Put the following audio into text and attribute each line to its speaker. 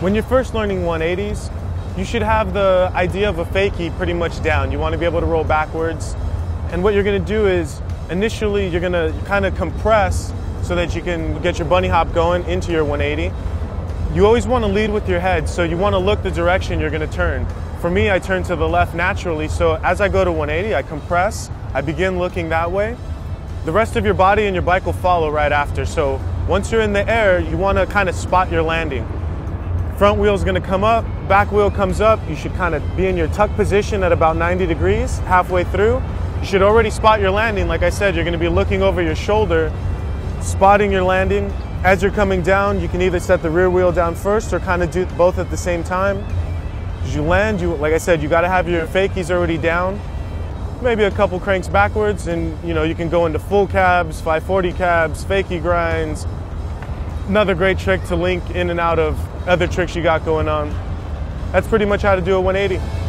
Speaker 1: When you're first learning 180s, you should have the idea of a fakie pretty much down. You want to be able to roll backwards. And what you're going to do is initially you're going to kind of compress so that you can get your bunny hop going into your 180. You always want to lead with your head, so you want to look the direction you're going to turn. For me, I turn to the left naturally, so as I go to 180, I compress, I begin looking that way. The rest of your body and your bike will follow right after. So once you're in the air, you want to kind of spot your landing. Front wheel is going to come up, back wheel comes up. You should kind of be in your tuck position at about 90 degrees halfway through. You should already spot your landing. Like I said, you're going to be looking over your shoulder, spotting your landing. As you're coming down, you can either set the rear wheel down first or kind of do both at the same time. As you land, you like I said, you got to have your fakies already down. Maybe a couple cranks backwards, and you know you can go into full cabs, 540 cabs, fakie grinds. Another great trick to link in and out of other tricks you got going on. That's pretty much how to do a 180.